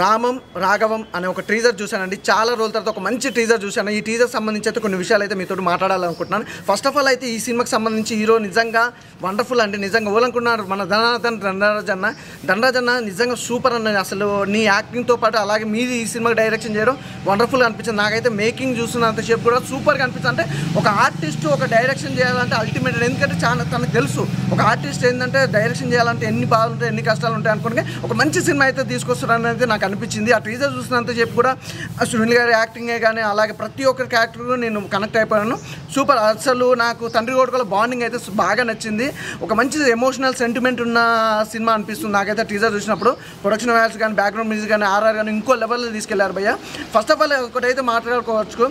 రామం రాఘవం అనే ఒక టీజర్ చూశానండి. చాలా రోజుల తర్వాత ఒక మంచి టీజర్ చూశాను. ఈ టీజర్ సంబంధించి అయితే కొన్ని విషయాలు అయితే మీతో మాట్లాడాలనుకుంటున్నాను. ఫస్ట్ ఆఫ్ ఆల్ అయితే ఈ సినిమాకి సంబంధించి హీరో నిజంగా వండర్ఫుల్ అండి. నిజంగా ఓలనుకున్నారు మన ధనాధన్ దండరాజన్న దండరాజన్న అన్న నిజంగా సూపర్ అన్నది. అసలు నీ యాక్టింగ్తో పాటు అలాగే మీది ఈ సినిమాకి డైరెక్షన్ చేయడం వండర్ఫుల్ అనిపించింది. నాకైతే మేకింగ్ చూస్తున్నంతసేపు కూడా సూపర్గా అనిపిస్తుంది అంటే ఒక ఆర్టిస్ట్ ఒక డైరెక్షన్ చేయాలంటే అల్టిమేట్ ఎందుకంటే చాలా తనకు తెలుసు. ఒక ఆర్టిస్ట్ ఏంటంటే డైరెక్షన్ చేయాలంటే ఎన్ని బాధలు ఉంటాయి ఎన్ని కష్టాలు ఉంటాయి అనుకుని ఒక మంచి సినిమా అయితే తీసుకొస్తున్నారని అనేది నాకు అనిపించింది ఆ టీజర్ చూసినంత చెప్పి కూడా సునీల్ గారి యాక్టింగే కానీ అలాగే ప్రతి ఒక్కరి క్యారెక్టర్ నేను కనెక్ట్ అయిపోయాను. సూపర్ అసలు నాకు తండ్రి కొడుకుల బాండింగ్ అయితే బాగా నచ్చింది. ఒక మంచి ఎమోషనల్ సెంటిమెంట్ ఉన్న సినిమా అనిపిస్తుంది నాకైతే టీజర్ చూసినప్పుడు. ప్రొడక్షన్ వాల్స్ కానీ బ్యాక్గ్రౌండ్ మ్యూజిక్ కానీ ఆర్ఆర్ కానీ ఇంకో లెవెల్లో తీసుకెళ్ళారు భయ్య. ఫస్ట్ ఆఫ్ ఆల్ ఒకటైతే మాట్లాడుకోవచ్చు.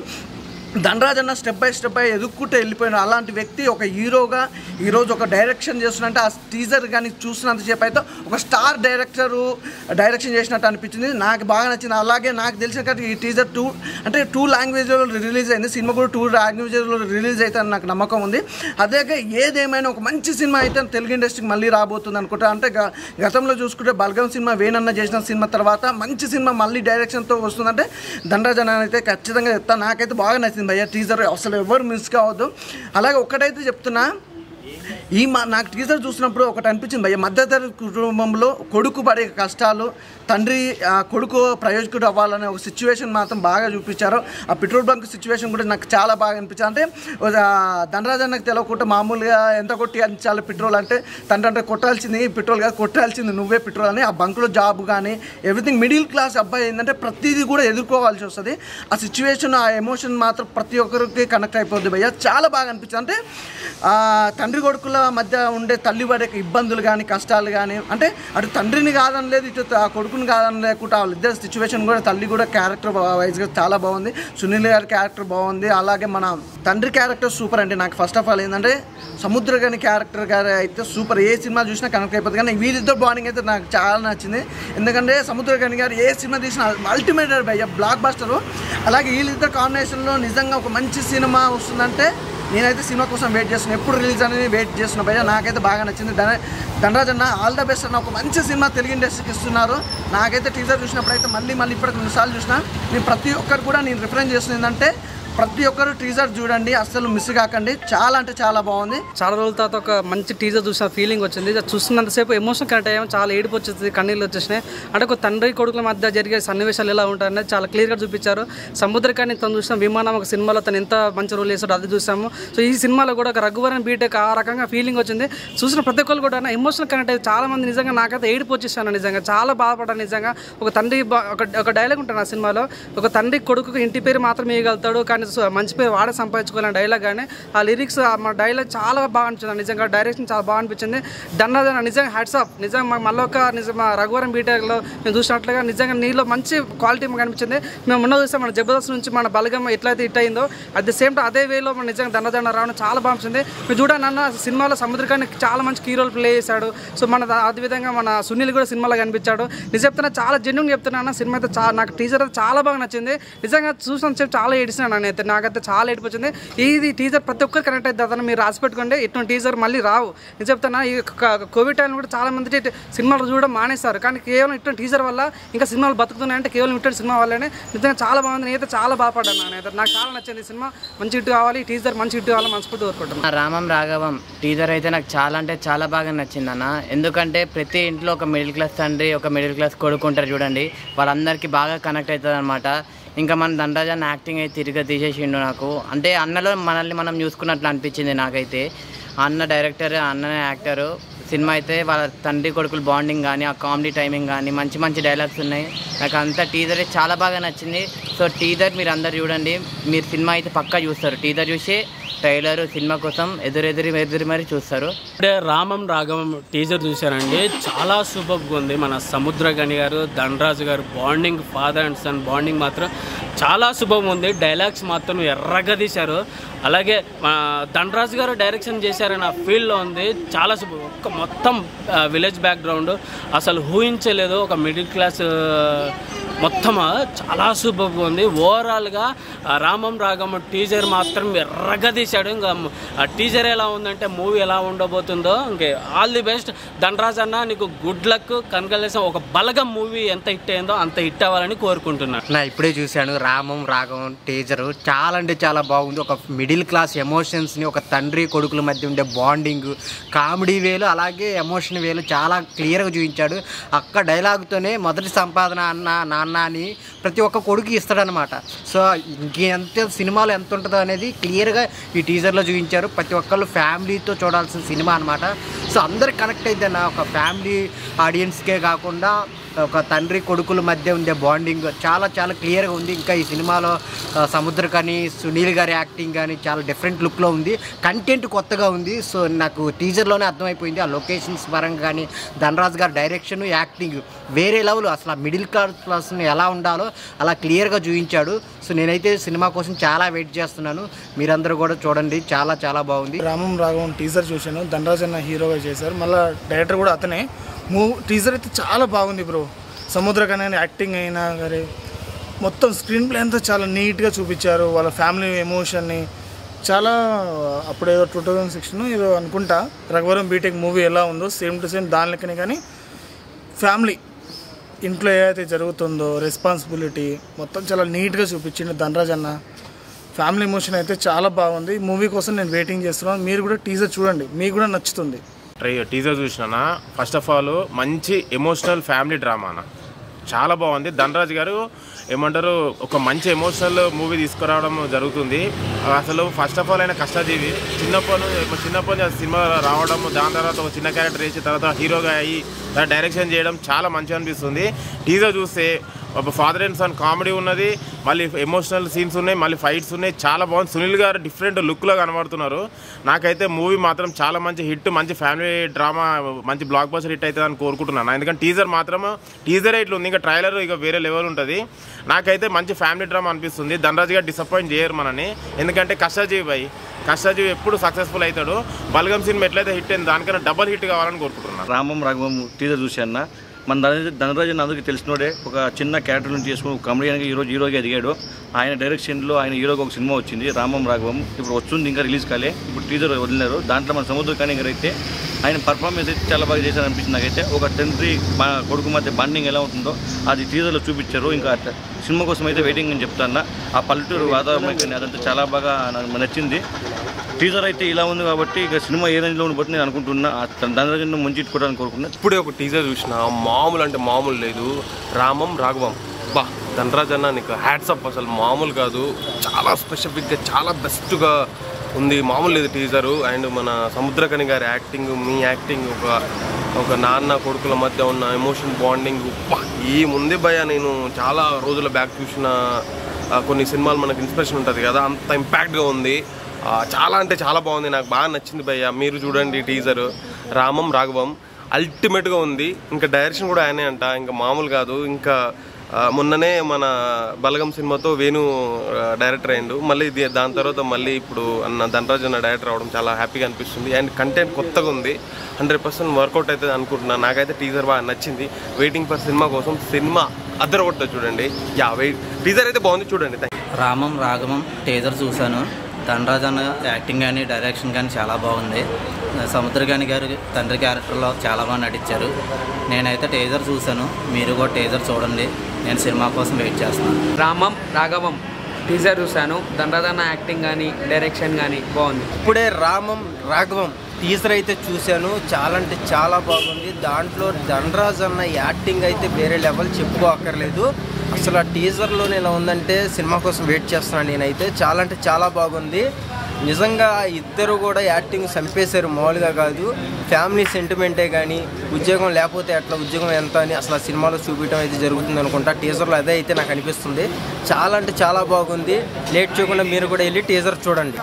ధనరాజన్న అన్న స్టెప్ బై స్టెప్ బై ఎదుక్కుంటూ వెళ్ళిపోయిన అలాంటి వ్యక్తి ఒక హీరోగా ఈరోజు ఒక డైరెక్షన్ చేస్తున్నట్టే ఆ టీజర్ కానీ చూసినంతసేపు అయితే ఒక స్టార్ డైరెక్టరు డైరెక్షన్ చేసినట్టు అనిపించింది. నాకు బాగా నచ్చింది. అలాగే నాకు తెలిసిన కాబట్టి ఈ టీజర్ టూ అంటే టూ లాంగ్వేజ్లో రిలీజ్ అయింది. సినిమా కూడా టూ లాంగ్వేజ్లో రిలీజ్ అయితే నాకు నమ్మకం ఉంది. అదే ఏదేమైనా ఒక మంచి సినిమా అయితే తెలుగు ఇండస్ట్రీకి మళ్ళీ రాబోతుంది అనుకుంటా. అంటే గ- గతంలో చూసుకుంటే బల్గం సినిమా వేణన్న చేసిన సినిమా తర్వాత మంచి సినిమా మళ్ళీ డైరెక్షన్తో వస్తుందంటే ధనరాజన్ అయితే ఖచ్చితంగా చెప్తాను నాకైతే బాగా నచ్చింది. భయ్య టీజర్ అసలు ఎవరు మిస్ కావద్దు. అలాగే ఒక్కటైతే చెప్తున్నా ఈ మా నాకు టీజర్ చూసినప్పుడు ఒకటి అనిపించింది భయ్య మధ్యతరగతి కుటుంబంలో కొడుకు పడే కష్టాలు తండ్రి ఆ కొడుకు ప్రయోజకుడు అవ్వాలనే ఒక సిచ్యువేషన్ మాత్రం బాగా చూపించారు. ఆ పెట్రోల్ బంక్ సిచ్యువేషన్ కూడా నాకు చాలా బాగా అనిపించింది. అంటే ఆ, అన్నకు తెలియకుండా మామూలుగా ఎంత కొట్టి అంచాలి పెట్రోల్ అంటే తండ్రి అంటే కొట్టాల్సింది పెట్రోల్ కాదు కొట్టాల్సింది నువ్వే పెట్రోల్ అని ఆ బంక్లో జాబ్ కానీ ఎవ్రీథింగ్ మిడిల్ క్లాస్ అబ్బాయి ఏంటంటే ప్రతిదీ కూడా ఎదుర్కోవాల్సి వస్తుంది. ఆ సిచ్యువేషన్ ఆ ఎమోషన్ మాత్రం ప్రతి ఒక్కరికి కనెక్ట్ అయిపోద్ది. భయ్య చాలా బాగా అనిపించింది. అంటే తండ్రి కొడుకుల మధ్య ఉండే తల్లి పడే ఇబ్బందులు కానీ కష్టాలు కానీ అంటే అటు తండ్రిని కాదని లేదు ఇటు ఆ కొడుకుని కాదని లేకుండా వాళ్ళిద్దరు సిచ్యువేషన్ కూడా తల్లి కూడా క్యారెక్టర్ వైజ్గా చాలా బాగుంది. సునీల్ గారి క్యారెక్టర్ బాగుంది. అలాగే మన తండ్రి క్యారెక్టర్ సూపర్ అండి. నాకు ఫస్ట్ ఆఫ్ ఆల్ ఏంటంటే సముద్ర గారి క్యారెక్టర్ గారు అయితే సూపర్ ఏ సినిమా చూసినా కనెక్ట్ అయిపోతుంది. కానీ వీరిద్దరు బాండింగ్ అయితే నాకు చాలా నచ్చింది. ఎందుకంటే సముద్ర గని గారు ఏ సినిమా తీసినా అల్టిమేట్ భయ్య బ్లాక్ బాస్టర్ అలాగే వీళ్ళిద్దరు కాంబినేషన్లో నిజంగా ఒక మంచి సినిమా వస్తుందంటే నేనైతే సినిమా కోసం వెయిట్ చేస్తున్నా. ఎప్పుడు రిలీజ్ అనేది వెయిట్ చేస్తున్నా. భయ్య నాకైతే బాగా నచ్చింది. ధన ధనరాజ్ అన్న ఆల్ ద బెస్ట్ అన్న ఒక మంచి సినిమా తెలుగు ఇండస్ట్రీకి ఇస్తున్నారు. నాకైతే టీజర్ చూసినప్పుడు అయితే మళ్ళీ మళ్ళీ ఇప్పటికి రెండుసార్లు చూసిన. నేను ప్రతి ఒక్కరు కూడా నేను రిఫరెన్స్ చేస్తుంది ఏంటంటే ప్రతి ఒక్కరు టీజర్ చూడండి అస్సలు మిస్ కాకండి. చాలా అంటే చాలా బాగుంది. చాలా రోజుల తర్వాత ఒక మంచి టీజర్ చూసిన ఫీలింగ్ వచ్చింది. చూస్తున్నంతసేపు ఎమోషన్ కనెక్ట్ అయ్యాము. చాలా ఏడుపు వచ్చేది కన్నీళ్ళు వచ్చేసినాయి. అంటే ఒక తండ్రి కొడుకుల మధ్య జరిగే సన్నివేశాలు ఎలా ఉంటాయనేది చాలా క్లియర్గా చూపించారు. సముద్రకాన్ని తను చూసిన విమానం ఒక సినిమాలో తను ఎంత మంచి రోల్ చేస్తాడో అది చూసాము. సో ఈ సినిమాలో కూడా ఒక రఘువరన్ బీటెక్ ఆ రకంగా ఫీలింగ్ వచ్చింది. చూసిన ప్రతి ఒక్కరు కూడా ఎమోషన్ కనెక్ట్ అయ్యి చాలా మంది నిజంగా నాకైతే ఏడుపు వచ్చేసాను నిజంగా చాలా బాధపడ్డాను నిజంగా. ఒక తండ్రి ఒక ఒక డైలాగ్ ఉంటాను ఆ సినిమాలో. ఒక తండ్రి కొడుకు ఇంటి పేరు మాత్రం వేయగలుగుతాడు కానీ సో మంచి పేరు వాడే సంపాదించుకోవాలని డైలాగ్ కానీ ఆ లిరిక్స్ మా డైలాగ్ చాలా బాగా అనిపించింది. నిజంగా డైరెక్షన్ చాలా బాగా అనిపించింది. దన్నదన నిజంగా హ్యాట్స్ ఆఫ్ నిజంగా మళ్ళొక మళ్ళీ ఒక నిజం మా రఘువరం బీటెక్లో మేము చూసినట్లుగా నిజంగా నీలో మంచి క్వాలిటీ మాకు అనిపించింది. మేము ఉన్న చూస్తే మన జబర్దస్త్ నుంచి మన బలగం ఎట్లయితే హిట్ అయిందో అట్ ది సేమ్ టైం అదే వేలో మన నిజంగా దండదండ రావడం చాలా బాగా అనిపించింది. మీరు చూడండి అన్న సినిమాలో సముద్రకాన్ని చాలా మంచి కీ ప్లే చేశాడు. సో మన అదేవిధంగా మన సునీల్ కూడా సినిమాలో కనిపించాడు. నిజం చెప్తున్నా చాలా జెన్యున్ చెప్తున్నా సినిమా అయితే చాలా నాకు టీజర్ అయితే చాలా బాగా నచ్చింది. నిజంగా చూసిన సేపు చాలా ఏడిసినాను అయితే నాకైతే చాలా ఏడిపోయింది ఇది టీజర్ ప్రతి ఒక్కరు కనెక్ట్ అవుతుంది అతను మీరు రాసి పెట్టుకోండి. ఇటువంటి టీజర్ మళ్ళీ రావు. నేను చెప్తున్నా ఈ కోవిడ్ టైం కూడా చాలా మంది సినిమాలు చూడడం మానేస్తారు కానీ కేవలం ఇటువంటి టీజర్ వల్ల ఇంకా సినిమాలు బతుకుతున్నాయంటే కేవలం ఇటువంటి సినిమా వల్లనే నిజంగా చాలా బాగుంది. నేనైతే చాలా బాధపడ్డాను నేనైతే నాకు చాలా నచ్చింది సినిమా. మంచి ఇటు కావాలి. టీజర్ మంచి ఇటు కావాలి మనస్ఫూర్తి కోరుకుంటున్నాను. రామం రాఘవం టీజర్ అయితే నాకు చాలా అంటే చాలా బాగా నచ్చింది అన్న ఎందుకంటే ప్రతి ఇంట్లో ఒక మిడిల్ క్లాస్ తండ్రి ఒక మిడిల్ క్లాస్ కొడుకు ఉంటారు చూడండి. వాళ్ళందరికీ బాగా కనెక్ట్ అవుతుంది అనమాట ఇంకా మన దండరాజన్ యాక్టింగ్ అయితే తిరిగి తీసేసిండు నాకు. అంటే అన్నలో మనల్ని మనం చూసుకున్నట్లు అనిపించింది నాకైతే. అన్న డైరెక్టర్ అన్ననే అన్న యాక్టరు సినిమా అయితే వాళ్ళ తండ్రి కొడుకులు బాండింగ్ కానీ ఆ కామెడీ టైమింగ్ కానీ మంచి మంచి డైలాగ్స్ ఉన్నాయి. నాకు అంతా టీజర్ చాలా బాగా నచ్చింది. సో టీజర్ మీరు అందరు చూడండి. మీరు సినిమా అయితే పక్కా చూస్తారు. టీజర్ చూసి ట్రైలర్ సినిమా కోసం ఎదురెదురు ఎదురు మరి చూస్తారు. ఇప్పుడే రామం రాఘవం టీజర్ చూశారండి చాలా సూపర్గా ఉంది మన సముద్రగని గారు ధనరాజు గారు. Bonding father and son bonding మాత్రం చాలా శుభం ఉంది. డైలాగ్స్ మాత్రం ఎర్రగా తీశారు. అలాగే మా ధనరాజు గారు డైరెక్షన్ చేశారని ఆ ఫీల్డ్లో ఉంది. చాలా శుభం ఒక్క మొత్తం విలేజ్ బ్యాక్గ్రౌండ్ అసలు ఊహించలేదు ఒక మిడిల్ క్లాస్ మొత్తం చాలా సూపర్గా ఉంది ఓవరాల్గా రామం రాగం టీజర్ మాత్రం ఎర్రగా తీశాడు ఇంకా టీజర్ ఎలా ఉందంటే మూవీ ఎలా ఉండబోతుందో ఇంకే ఆల్ ది బెస్ట్ ధనరాజ్ అన్న నీకు గుడ్ లక్ కనకలేసం ఒక బలగం మూవీ ఎంత హిట్ అయిందో అంత హిట్ అవ్వాలని కోరుకుంటున్నాను. నా ఇప్పుడే చూశాను రామం రాగం టీజర్ చాలా అంటే చాలా బాగుంది. ఒక మిడిల్ క్లాస్ ఎమోషన్స్ని ఒక తండ్రి కొడుకుల మధ్య ఉండే బాండింగ్ కామెడీ వేలు అలాగే ఎమోషన్ వేలు చాలా క్లియర్గా చూపించాడు. అక్క డైలాగ్తోనే మొదటి సంపాదన అన్న నాన్న అని ప్రతి ఒక్క కొడుకు ఇస్తాడనమాట సో ఇంకెంత సినిమాలు ఎంత ఉంటుందో అనేది క్లియర్గా ఈ టీజర్లో చూపించారు. ప్రతి ఒక్కళ్ళు ఫ్యామిలీతో చూడాల్సిన సినిమా అనమాట సో అందరు కనెక్ట్ అయితే నా ఒక ఫ్యామిలీ ఆడియన్స్కే కాకుండా ఒక తండ్రి కొడుకుల మధ్య ఉండే బాండింగ్ చాలా చాలా క్లియర్గా ఉంది. ఇంకా ఈ సినిమాలో సముద్ర కానీ సునీల్ గారి యాక్టింగ్ కానీ చాలా డిఫరెంట్ లుక్లో ఉంది. కంటెంట్ కొత్తగా ఉంది. సో నాకు టీజర్లోనే అర్థమైపోయింది. ఆ లొకేషన్స్ పరంగా కానీ ధనరాజ్ గారి డైరెక్షన్ యాక్టింగ్ వేరే లెవెల్ అసలు ఆ మిడిల్ క్లాస్ క్లాస్ని ఎలా ఉండాలో అలా క్లియర్గా చూపించాడు. సో నేనైతే సినిమా కోసం చాలా వెయిట్ చేస్తున్నాను. మీరందరూ కూడా చూడండి. చాలా చాలా బాగుంది. రామం రాఘవం టీజర్ చూశాను. ధనరాజ్ అన్న హీరోగా చేశారు. మళ్ళీ డైరెక్టర్ కూడా అతనే. మూవ్ టీజర్ అయితే చాలా బాగుంది బ్రో సముద్రకని యాక్టింగ్ అయినా కానీ మొత్తం స్క్రీన్ ప్లే అంతా చాలా నీట్గా చూపించారు. వాళ్ళ ఫ్యామిలీ ఎమోషన్ని చాలా అప్పుడేదో టూ థౌజండ్ సిక్స్టీన్ ఏదో అనుకుంటా రఘువరం బీటెక్ మూవీ ఎలా ఉందో సేమ్ టు సేమ్ దాని లెక్కనే కానీ ఫ్యామిలీ ఇంట్లో ఏదైతే జరుగుతుందో రెస్పాన్సిబిలిటీ మొత్తం చాలా నీట్గా చూపించింది ధనరాజ్ అన్న. ఫ్యామిలీ ఎమోషన్ అయితే చాలా బాగుంది. మూవీ కోసం నేను వెయిటింగ్ చేస్తున్నాను. మీరు కూడా టీజర్ చూడండి. మీకు కూడా నచ్చుతుంది. ట్రై టీజర్ చూసినా ఫస్ట్ ఆఫ్ ఆల్ మంచి ఎమోషనల్ ఫ్యామిలీ డ్రామా అన్న. చాలా బాగుంది. ధనరాజ్ గారు ఏమంటారు ఒక మంచి ఎమోషనల్ మూవీ తీసుకురావడం జరుగుతుంది. అసలు ఫస్ట్ ఆఫ్ ఆల్ ఆయన కష్టజీవి. చిన్నప్పటి నుంచి చిన్నప్పటి నుంచి సినిమా రావడం దాని తర్వాత ఒక చిన్న క్యారెక్టర్ వేసి తర్వాత హీరోగా అయ్యి డైరెక్షన్ చేయడం చాలా మంచిగా అనిపిస్తుంది. టీజర్ చూస్తే ఫాదర్ అండ్ సన్ కామెడీ ఉన్నది మళ్ళీ ఎమోషనల్ సీన్స్ ఉన్నాయి మళ్ళీ ఫైట్స్ ఉన్నాయి చాలా బాగుంది. సునీల్ గారు డిఫరెంట్ లుక్లో కనబడుతున్నారు. నాకైతే మూవీ మాత్రం చాలా మంచి హిట్ మంచి ఫ్యామిలీ డ్రామా మంచి బ్లాక్ బస్టర్ హిట్ అవుతుంది అని కోరుకుంటున్నాను ఎందుకంటే టీజర్ మాత్రం టీజర్ ఇట్లా ఉంది ఇంకా ట్రైలర్ ఇక వేరే లెవెల్ ఉంటుంది. నాకైతే మంచి ఫ్యామిలీ డ్రామా అనిపిస్తుంది. ధనరాజ్ గారు డిసప్పాయింట్ చేయరు మనని. ఎందుకంటే కష్టజీవి భాయ్ కష్టజీవి ఎప్పుడు సక్సెస్ఫుల్ అవుతాడు. బల్గం సినిమా ఎట్లయితే హిట్ అయింది దానికన్నా డబల్ హిట్ కావాలని కోరుకుంటున్నాను. రామం రాఘవం టీజర్ చూశాను? మన ధనరాజ్ ధనరాజన్ అందరికీ తెలిసినోడే ఒక చిన్న క్యారెక్టర్ నుంచి చేసుకుని ఒక కమెడియన్గా ఈరోజు హీరోగా ఎదిగాడు. ఆయన డైరెక్షన్లో ఆయన హీరోగా ఒక సినిమా వచ్చింది రామం రాఘవం. ఇప్పుడు వస్తుంది ఇంకా రిలీజ్ కాలే. ఇప్పుడు టీజర్ వదిలినారు. దాంట్లో మన సముద్ర కానీ అయితే ఆయన పర్ఫార్మెన్స్ అయితే చాలా బాగా చేశారు అనిపించింది నాకైతే. ఒక తండ్రి మా కొడుకు మధ్య బాండింగ్ ఎలా ఉంటుందో అది టీజర్లో చూపించారు. ఇంకా సినిమా కోసం అయితే వెయిటింగ్ అని చెప్తాను ఆ పల్లెటూరు వాతావరణం కానీ అదంతా చాలా బాగా నాకు నచ్చింది. టీజర్ అయితే ఇలా ఉంది కాబట్టి ఇక సినిమా ఏ రేంజ్లో ఉండబోతుంది నేను అనుకుంటున్నా. దాని మంచి ఇట్టుకోవడానికి కోరుకుంటున్నా ఇప్పుడే ఒక టీజర్ చూసిన. మామూలు అంటే మామూలు లేదు. రామం రాఘవం. బా ధనరాజ్ అన్న నీకు హ్యాట్సప్ అసలు. మామూలు కాదు. చాలా స్పెసిఫిక్గా చాలా బెస్ట్గా ఉంది. మామూలు లేదు టీజరు అండ్ మన సముద్రకని గారి యాక్టింగ్ మీ యాక్టింగ్ ఒక ఒక నాన్న కొడుకుల మధ్య ఉన్న ఎమోషన్ బాండింగ్ ఈ ముందే భయ నేను చాలా రోజుల బ్యాక్ చూసిన కొన్ని సినిమాలు మనకు ఇన్స్పిరేషన్ ఉంటుంది కదా. అంత ఇంపాక్ట్గా ఉంది. చాలా అంటే చాలా బాగుంది. నాకు బాగా నచ్చింది భయ్య. మీరు చూడండి టీజర్ రామం రాఘవం. అల్టిమేట్గా ఉంది. ఇంకా డైరెక్షన్ కూడా ఆయనే అంట. ఇంకా మామూలు కాదు. ఇంకా మొన్ననే మన బలగం సినిమాతో వేణు డైరెక్టర్ అయిండు మళ్ళీ ఇది- దాని తర్వాత మళ్ళీ ఇప్పుడు అన్న ధనరాజ్ అన్న డైరెక్టర్ అవడం చాలా హ్యాపీగా అనిపిస్తుంది. అండ్ కంటెంట్ కొత్తగా ఉంది. హండ్రెడ్ పర్సెంట్ వర్కౌట్ అవుతుంది అనుకుంటున్నాను నాకైతే టీజర్ బాగా నచ్చింది. వెయిటింగ్ ఫర్ సినిమా కోసం సినిమా అద్దరు కొట్టదు చూడండి. Yeah wait. టీజర్ అయితే బాగుంది చూడండి. రామం రాగమం టేజర్ చూశాను. ధనరాజ్ అన్న యాక్టింగ్ కానీ డైరెక్షన్ కానీ చాలా బాగుంది. సముద్రగాని గారు తండ్రి క్యారెక్టర్లో చాలా బాగా నటించారు. నేనైతే టేజర్ చూశాను. మీరు కూడా టేజర్ చూడండి. నేను సినిమా కోసం వెయిట్ చేస్తున్నాను. రామం రాఘవం టీజర్ చూశాను. దండదన్న యాక్టింగ్ కానీ డైరెక్షన్ కానీ బాగుంది. ఇప్పుడే రామం రాఘవం టీజర్ అయితే చూశాను. చాలా అంటే చాలా బాగుంది. దాంట్లో ధనరాజ్ అన్న యాక్టింగ్ అయితే వేరే లెవెల్ చెప్పుకోక్కర్లేదు. అసలు ఆ టీజర్లోనే ఎలా ఉందంటే సినిమా కోసం వెయిట్ చేస్తున్నాను నేనైతే. చాలా అంటే చాలా బాగుంది. నిజంగా ఇద్దరు కూడా యాక్టింగ్ చంపేశారు మామూలుగా కాదు. ఫ్యామిలీ సెంటిమెంటే కానీ ఉద్యోగం లేకపోతే అట్లా ఉద్యోగం ఎంత అని అసలు సినిమాలో చూపించడం అయితే జరుగుతుంది అనుకుంటా. టీజర్లో అదే అయితే నాకు అనిపిస్తుంది. చాలా అంటే చాలా బాగుంది. లేట్ చేయకుండా మీరు కూడా వెళ్ళి టీజర్ చూడండి.